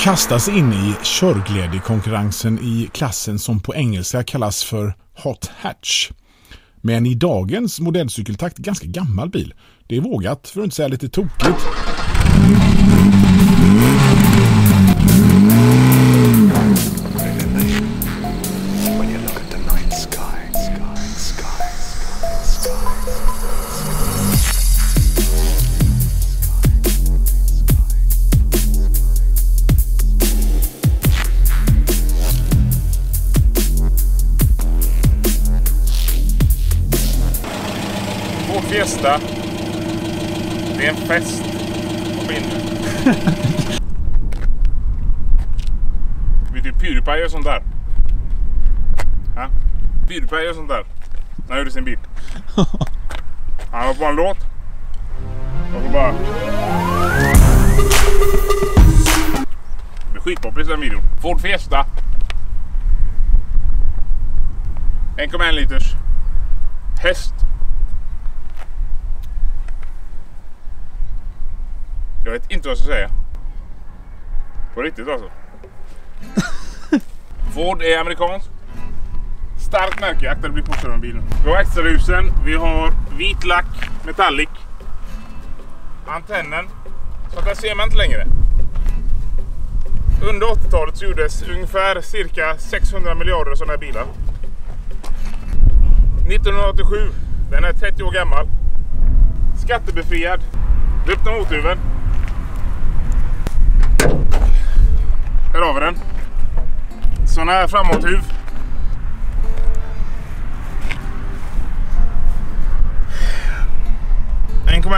kastas in i körglädjekonkurrensen i klassen som på engelska kallas för Hot Hatch. Men i dagens modellcykeltakt ganska gammal bil. Det är vågat för att inte säga lite tokigt. Vår Det är en fest. Kom in nu. Vet du, Pewdiepie gör sånt där. Ja? Pewdiepie gör sånt där. När han gjorde sin bil. Han har på en låt. Och så bara... Det blir skitpoppis den videon. Ford Fiesta. 1,1 liters. Häst. Jag vet inte vad jag ska säga. På riktigt alltså. Ford är amerikansk. Starkt märke. Akta det blir kortare med bilen. Vi har extrahusen. Vi har vit lack. Metallic. Antennen. Så där ser man inte längre. Under 80-talet så gjordes ungefär cirka 600 miljarder sådana här bilar. 1987. Den är 30 år gammal. Skattebefriad. Vi öppnar motorhuven. Här har vi den. Sån här framåthuv.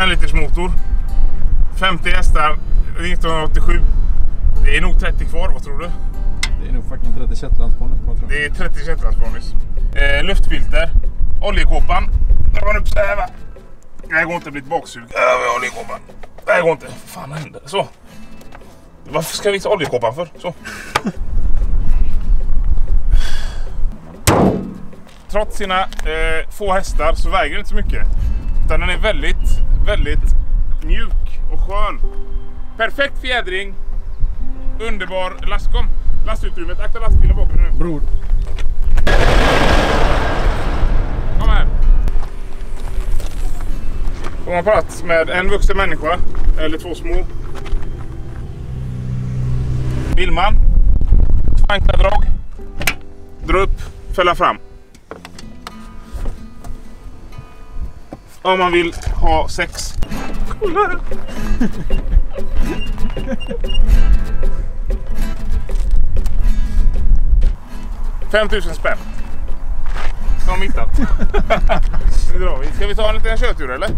En liters motor. 50 hästar 1987. Det är nog 30 kvar, vad tror du? Det är nog fucking 30 Shetlandsbanor kvar tror jag. Det är 30 Shetlandsponnis. Eh, luftfilter. Oljekåpan. Drar man upp så här va. Det här går inte, det blir ett baksug. Har oljekåpan. Det här går inte. Vad fan händer? Så. Varför ska jag visa oljekåpan för? Så. Trots sina eh, få hästar så väger den inte så mycket. Utan den är väldigt, väldigt mjuk och skön. Perfekt fjädring. Underbar last. Kom, lastutrymmet. Akta lastbilen bakom nu. Bror. Kom här. Får man plats med en vuxen människa eller två små. Vill man? Två enkla drag. Dra upp, fälla fram. Om man vill ha sex. Kolla här. Fem tusen spänn. Ska de hittat. Nu drar vi. Ska vi ta en liten körtur eller?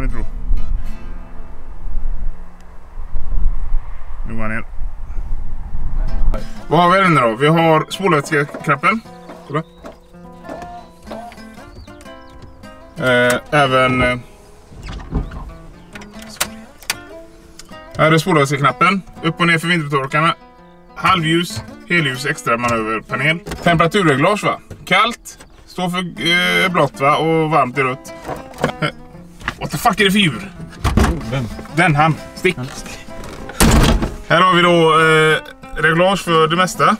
Vi tror? Nu går han ner. Vad har vi här inne då? Vi har spolvätskekrappen. Kolla. Eh, även... Eh, här är spolvätskeknappen. Upp och ner för vintertorkarna. Halvljus, helljus, extra manöverpanel. Temperaturreglage va? Kallt. Står för eh, blått va? Och varmt i rött. What the fuck är det för djur? Vem? Den han. Stick. Här har vi då eh, reglage för det mesta.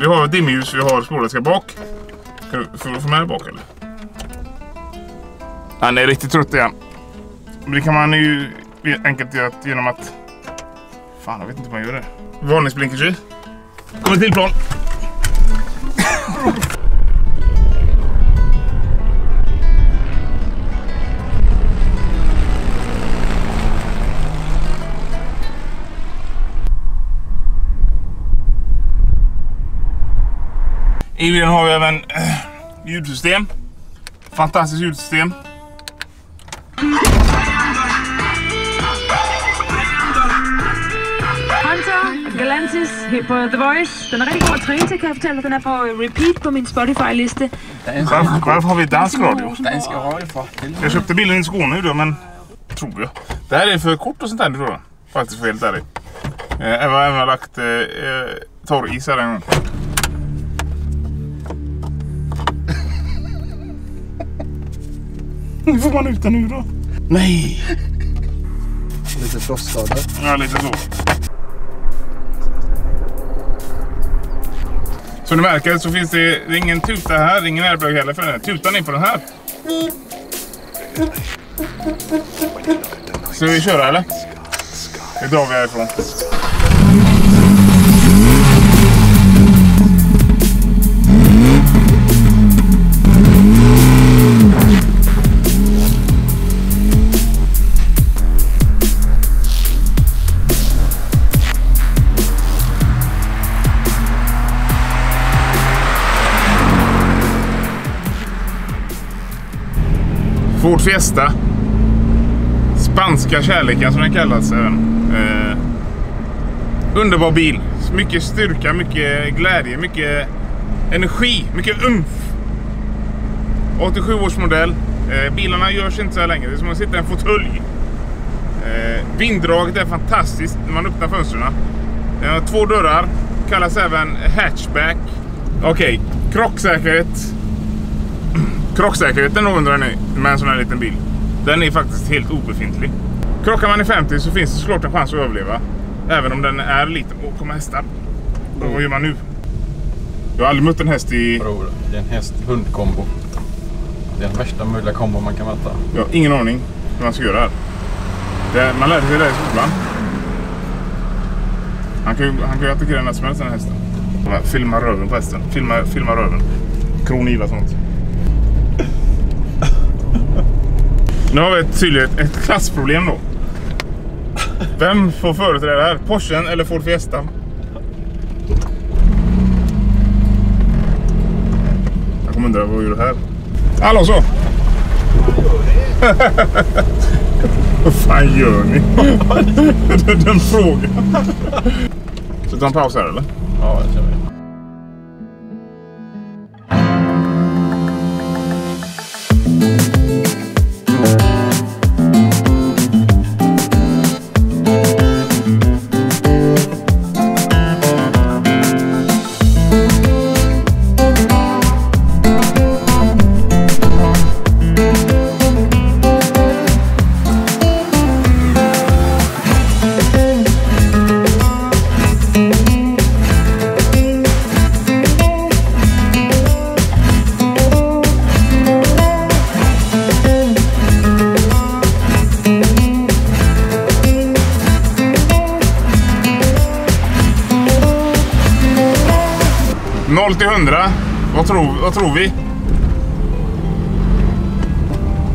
Vi har dimljus, vi har spårvätska bak. Kan du får du få med det bak eller? Han är riktigt trött igen. Men det kan man ju enkelt göra genom att... Fan, jag vet inte hur man gör det. Varningsblinkers i. Kommer till plan. I bilen har vi även eh, ljudsystem. Fantastiskt ljudsystem. Hunter, Galantis på The Voice. Den er rigtig god at træne til, kan jeg fortælle. Den er på repeat på min Spotify-liste. Varför, varför har vi dansk radio? Dansk radio för. Jag köpte bilen i Skåne nu då, men tror jag. Det här är för kort och sånt där nu då. Faktiskt för helt ärligt. Eh, Jag har även lagt eh, eh, torris här en gång. Hur får man ut den nu då? Nej! Lite frostskada. Ja, lite så. Som ni märker så finns det, det ingen tuta här, ingen airbag heller för den här. Tutan är på den här. Ska vi köra eller? Det drar vi härifrån. Ford Fiesta. Spanska kärleken som den kallas även. Eh, underbar bil. Mycket styrka, mycket glädje, mycket energi, mycket umf. 87 års modell. Eh, bilarna görs inte så här längre. Det är som att sitta i en fåtölj. Eh, vinddraget är fantastiskt när man öppnar fönstren. Den har två dörrar. Kallas även hatchback. Okej, krocksäkerhet. Krocksäkerheten undrar ni med en sån här liten bil. Den är faktiskt helt obefintlig. Krockar man i 50 så finns det såklart en chans att överleva. Även om den är liten. Åh, kommer hästar. Och vad gör man nu? Jag har aldrig mött en häst i... Bror, det är en häst-hund-kombo. Det är den värsta möjliga kombo man kan möta. Jag har ingen aning hur man ska göra här. Det, man lärde sig det i skolan. Han kan ju, han kan ju attackera när som helst den här hästen. Filma röven på hästen. Filma, filma röven. Kroniva sånt. Nu har vi ett, tydligt ett klassproblem då. Vem får företräda här? Porschen eller Ford Fiesta? Jag kommer undra vad vi gör här. Hallå så! Vad fan gör ni? Det är den frågan. Så ta en paus här eller? Ja, det kör vi. Till 100. Vad tror, vad tror vi?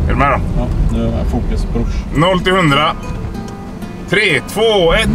Är du med då? Ja, nu är jag fokus brors. 0 till 100. 3, 2, 1.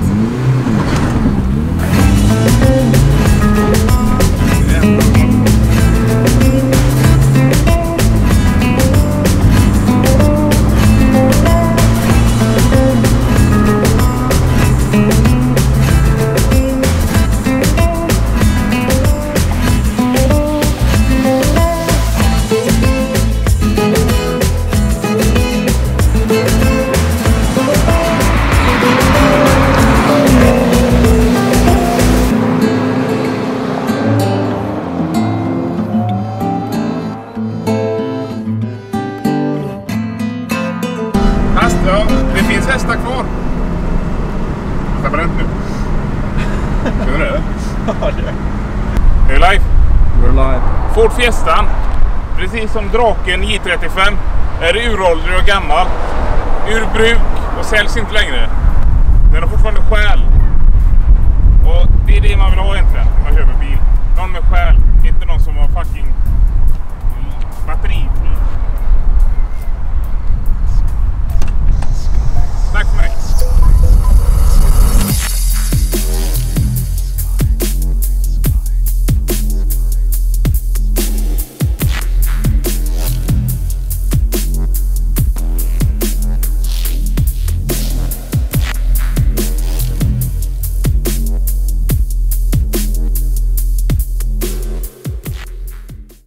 Finns hästar kvar. Jag tappade inte nu. Känner du det? Ja, det Är live? We're live. Ford Fiestan, precis som draken J35, är uråldrig och gammal. Ur bruk och säljs inte längre. Den har fortfarande själ. Och det är det man vill ha egentligen när man köper bil. Någon med själ. Inte någon som har fucking batteri